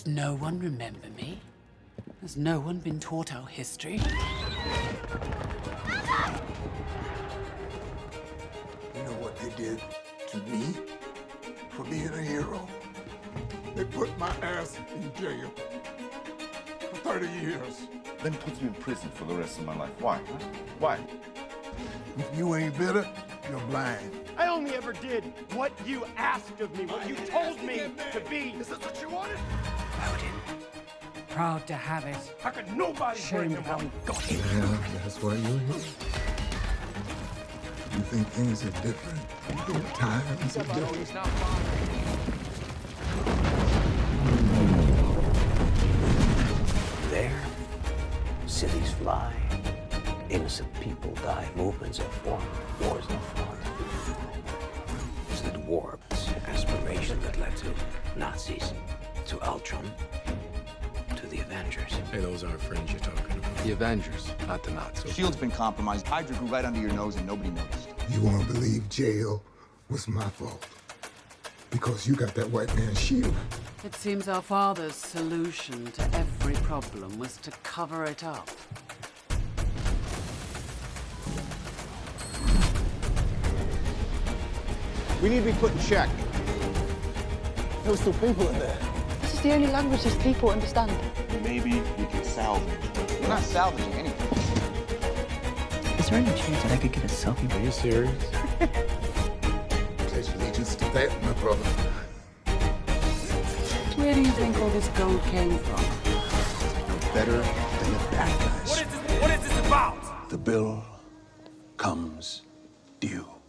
Does no one remember me? Has no one been taught our history? You know what they did to me for being a hero? They put my ass in jail for 30 years. Then put me in prison for the rest of my life. Why? Huh? Why? If you ain't bitter, you're blind. I only ever did what you asked of me, what you told me to be. Is this what you wanted? Odin. Proud to have it. How could nobody bring Shamed him how up? we got it. Yeah, that's why you're here. You think things are different? You think times are different? There, cities fly, innocent people die, movements are formed, wars are fought. It's that warped aspiration that led to Nazis, to Ultron, to the Avengers. Hey, those aren't friends you're talking about. The Avengers, not the Nazis. Shield's been compromised. Hydra grew right under your nose and nobody noticed. You want to believe jail was my fault? Because you got that white man's shield. It seems our father's solution to every problem was to cover it up. We need to be put in check. There was still people in there. This is the only language these people understand. Maybe we can salvage. We're not salvaging anything. Is there any chance that I could get a selfie? Are you serious? Pledge allegiance to that, my brother. Where do you think all this gold came from? You're Better than the bad guys. What is this, what is this about? The bill comes due.